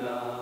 Ananda.